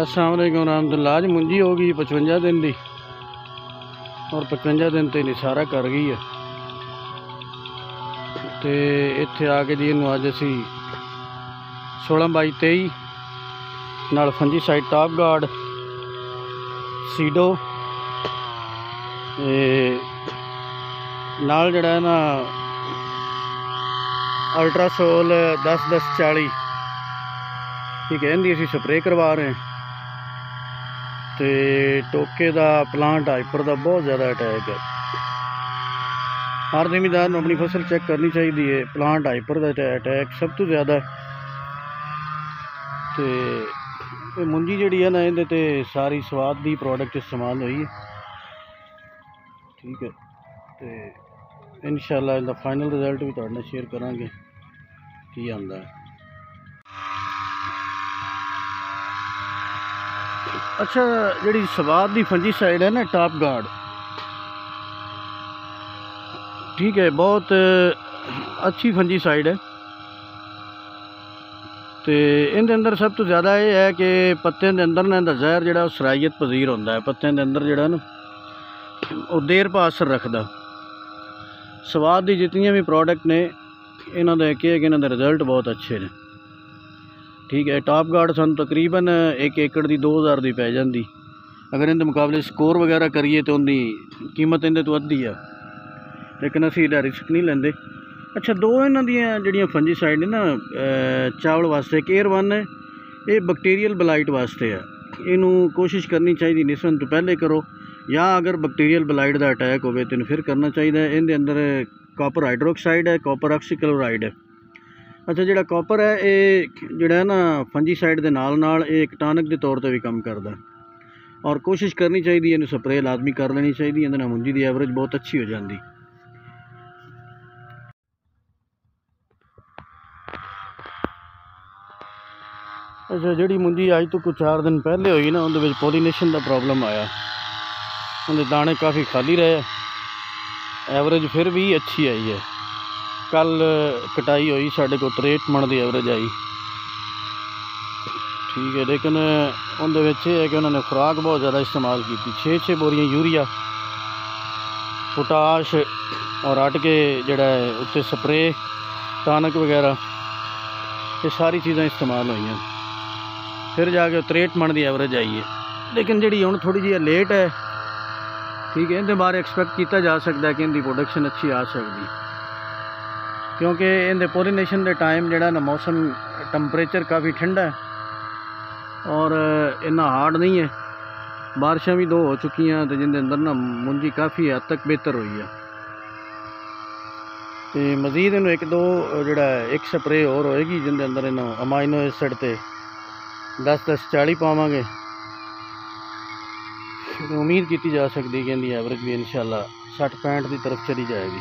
ਅਸਲਾਮੁਅਲੈਕਮ ਰਹਿਮਤੁਲਲਾਹ ਲਾਜ ਮੁੰਜੀ ਹੋ ਗਈ 55 ਦਿਨ ਦੀ। ਔਰ 55 ਦਿਨ ਤੇ ਨਿਸਾਰਾ ਕਰ ਗਈ ਹੈ ਤੇ ਇੱਥੇ ਆ ਕੇ ਜੀ ਇਹਨੂੰ ਅੱਜ ਅਸੀਂ 16 ਬਾਈ 23 ਨਾਲ ਫੰਜੀ ਸਾਈਡ ਟਾਪ ਗਾਰਡ ਸੀਡੋ ਤੇ ਨਾਲ ਜਿਹੜਾ ਨਾ ਅਲਟਰਾਸੋਲ 10 10 40 ਠੀਕ ਹੈ ਅਸੀਂ ਸਪਰੇਅ ਕਰਵਾ ਰਹੇ ਹਾਂ। ਤੇ ਟੋਕੇ ਦਾ ਪਲਾਂਟ ਹਾਈਪਰ ਦਾ ਬਹੁਤ ਜ਼ਿਆਦਾ ਅਟੈਕ ਹੈ ਹਰ ਜ਼ਿਮੀਦਾਰ ਨੂੰ ਆਪਣੀ ਫਸਲ ਚੈੱਕ ਕਰਨੀ ਚਾਹੀਦੀ ਹੈ ਪਲਾਂਟ ਹਾਈਪਰ ਦਾ ਅਟੈਕ ਸਭ ਤੋਂ ਜ਼ਿਆਦਾ। ਹੈ। ਤੇ ਇਹ ਮੁੰਜੀ ਜਿਹੜੀ ਹੈ ਨਾ, ਇਹਦੇ ਤੇ ਸਾਰੀ ਸਵਾਦ ਦੀ ਪ੍ਰੋਡਕਟ ਇਸਤੇਮਾਲ ਹੋਈ ਹੈ ਠੀਕ ਹੈ ਤੇ ਇਨਸ਼ਾਅੱਲਾ ਇਹਦਾ ਫਾਈਨਲ ਰਿਜ਼ਲਟ ਵੀ ਤੁਹਾਡੇ ਨਾਲ ਸ਼ੇਅਰ ਕਰਾਂਗੇ। ਕੀ ਆਉਂਦਾ ਹੈ ਅੱਛਾ ਜਿਹੜੀ ਸਵਾਦ ਦੀ ਫੰਜੀ ਸਾਈਡ ਹੈ ਨਾ ਟਾਪ ਗਾਰਡ ਠੀਕ ਹੈ ਬਹੁਤ ਅੱਛੀ ਫੰਜੀ ਸਾਈਡ ਹੈ ਤੇ ਇਹਦੇ ਅੰਦਰ ਸਭ ਤੋਂ ਜ਼ਿਆਦਾ ਇਹ ਹੈ ਕਿ ਪੱਤਿਆਂ ਦੇ ਅੰਦਰ ਨਾ ਇਹਦਾ ਜ਼ਹਿਰ ਜਿਹੜਾ ਉਹ ਸਰਾਇਤ ਪਜ਼ੀਰ ਹੁੰਦਾ ਹੈ ਪੱਤਿਆਂ ਦੇ ਅੰਦਰ ਜਿਹੜਾ ਨਾ ਉਹ ਦੇਰ ਪਾ ਅਸਰ ਰੱਖਦਾ ਸਵਾਦ ਦੀ ਜਿਤਨੀਆਂ ਵੀ ਪ੍ਰੋਡਕਟ ਨੇ ਇਹਨਾਂ ਦਾ ਕੀ ਹੈ ਕਿ ਠੀਕ ਹੈ ਟਾਪ ਗਾਰਡ ਸਾਨੂੰ ਤਕਰੀਬਨ 1 ਏਕੜ ਦੀ 2000 ਦੀ ਪੈ ਜਾਂਦੀ। ਅਗਰ ਇਹਦੇ ਮੁਕਾਬਲੇ ਸਕੋਰ ਵਗੈਰਾ ਕਰੀਏ ਤਾਂ ਉਹਦੀ ਕੀਮਤ ਇਹਦੇ ਤੋਂ ਅੱਧੀ ਆ। ਲੇਕਿਨ ਅਸੀਂ ਇਹਦਾ ਰਿਸਕ ਨਹੀਂ ਲੈਂਦੇ। ਅੱਛਾ, ਦੋ ਇਹਨਾਂ ਦੀਆਂ ਜਿਹੜੀਆਂ ਫੰਜੀਸਾਈਡ ਨੇ ਨਾ ਚਾਵਲ ਵਾਸਤੇ ਕੇਅਰ ਵਨ ਹੈ, ਇਹ ਬੈਕਟੀਰੀਅਲ ਬਲਾਈਟ ਵਾਸਤੇ ਆ। ਇਹਨੂੰ ਕੋਸ਼ਿਸ਼ ਕਰਨੀ ਚਾਹੀਦੀ ਨਿਸਨ ਤੋਂ ਪਹਿਲੇ ਕਰੋ। ਜਾਂ ਅਗਰ ਬੈਕਟੀਰੀਅਲ ਬਲਾਈਟ ਦਾ ਅਟੈਕ ਹੋਵੇ, ਤੈਨੂੰ ਫਿਰ ਕਰਨਾ ਚਾਹੀਦਾ ਇਹਦੇ ਅੰਦਰ ਕਾਪਰ ਹਾਈਡਰੋਕਸਾਈਡ ਹੈ ਕਾਪਰ ਆਕਸੀਕਲੋਰਾਈਡ ਹੈ। ਅੱਛਾ, ਜਿਹੜਾ ਕਾਪਰ ਹੈ, ਇਹ ਜਿਹੜਾ ਹੈ ਨਾ ਫੰਜੀਸਾਈਡ ਦੇ ਨਾਲ ਨਾਲ ਇਹ ਇੱਕ ਟਾਨਕ ਦੇ ਤੌਰ ਤੇ ਵੀ ਕੰਮ ਕਰਦਾ ਔਰ ਕੋਸ਼ਿਸ਼ ਕਰਨੀ ਚਾਹੀਦੀ ਹੈ, ਇਹਨੂੰ ਸਪਰੇਅ ਲਾਜ਼ਮੀ ਕਰ ਲੈਣੀ ਚਾਹੀਦੀ ਇਹਦੇ ਨਾਲ ਮੁੰਜੀ ਦੀ ਐਵਰੇਜ ਬਹੁਤ ਅੱਛੀ ਹੋ ਜਾਂਦੀ ਅੱਛਾ, ਜਿਹੜੀ ਮੁੰਜੀ ਅੱਜ ਤੋਂ ਕੁਝ 4 ਦਿਨ ਪਹਿਲੇ ਹੋਈ ਨਾ, ਉਹਦੇ ਵਿੱਚ ਪੋਲੀਨੇਸ਼ਨ ਦਾ ਪ੍ਰੋਬਲਮ ਆਇਆ। ਉਹਦੇ ਦਾਣੇ ਕਾਫੀ ਖਾਲੀ ਰਹੇ ਐਵਰੇਜ ਫਿਰ ਵੀ ਅੱਛੀ ਆਈ ਹੈ। ਕੱਲ ਕਟਾਈ ਹੋਈ ਸਾਡੇ ਕੋਲ 63 ਮਣ ਦੀ ਐਵਰੇਜ ਆਈ। ਠੀਕ ਹੈ, ਲੇਕਿਨ ਉਹਦੇ ਵਿੱਚ ਇਹ ਹੈ ਕਿ ਉਹਨਾਂ ਨੇ ਖੁਰਾਕ ਬਹੁਤ ਜ਼ਿਆਦਾ ਇਸਤੇਮਾਲ ਕੀਤੀ। 6-6 ਬੋਰੀਆਂ ਯੂਰੀਆ, ਪੋਟਾਸ਼ ਔਰ ਅੱਟ ਕੇ ਜਿਹੜਾ ਹੈ ਉੱਤੇ ਸਪਰੇਅ, ਟਾਨਕ ਵਗੈਰਾ, ਇਹ ਸਾਰੀ ਚੀਜ਼ਾਂ ਇਸਤੇਮਾਲ ਹੋਈਆਂ। ਫਿਰ ਜਾ ਕੇ 63 ਮਣ ਦੀ ਐਵਰੇਜ ਆਈ ਹੈ। ਲੇਕਿਨ ਜਿਹੜੀ ਹੁਣ ਥੋੜੀ ਜਿਹੀ ਲੇਟ ਹੈ, ਠੀਕ ਹੈ, ਇਹਦੇ ਬਾਰੇ ਐਕਸਪੈਕਟ ਕੀਤਾ ਜਾ ਸਕਦਾ ਕਿ ਇਹਦੀ ਪ੍ਰੋਡਕਸ਼ਨ ਅੱਛੀ ਆ ਸਕਦੀ। ਕਿਉਂਕਿ ਇਹਦੇ ਪੋਲੀਨੇਸ਼ਨ ਦੇ ਟਾਈਮ ਜਿਹੜਾ ਨਾ ਮੌਸਮ ਟੈਂਪਰੇਚਰ ਕਾਫੀ ਠੰਡਾ ਹੈ ਔਰ ਇੰਨਾ ਹਾਰਡ ਨਹੀਂ ਹੈ ਬਾਰਿਸ਼ਾਂ ਵੀ ਦੋ ਹੋ ਚੁੱਕੀਆਂ ਤੇ ਜਿੰਦੇ ਅੰਦਰ ਨਾ ਮੁੰਜੀ ਕਾਫੀ ਹੱਦ ਤੱਕ ਬਿਹਤਰ ਹੋਈ ਆ ਤੇ ਮਜ਼ੀਦ ਇਹਨੂੰ ਇੱਕ ਦੋ ਅ, ਜਿਹੜਾ ਹੈ, ਇੱਕ ਸਪਰੇਅ ਹੋਰ ਹੋਏਗੀ ਜਿੰਦੇ ਅੰਦਰ ਇਹਨੂੰ ਅਮਾਈਨੋ ਐਸਿਡ ਤੇ 10 10 40 ਪਾਵਾਂਗੇ ਤੇ ਉਮੀਦ ਕੀਤੀ ਜਾ ਸਕਦੀ ਹੈ ਕਿ ਇਹਦੀ ਐਵਰੇਜ ਵੀ ਇਨਸ਼ਾਅੱਲਾ 60 65 ਦੀ ਤਰਫ ਚਲੀ ਜਾਏਗੀ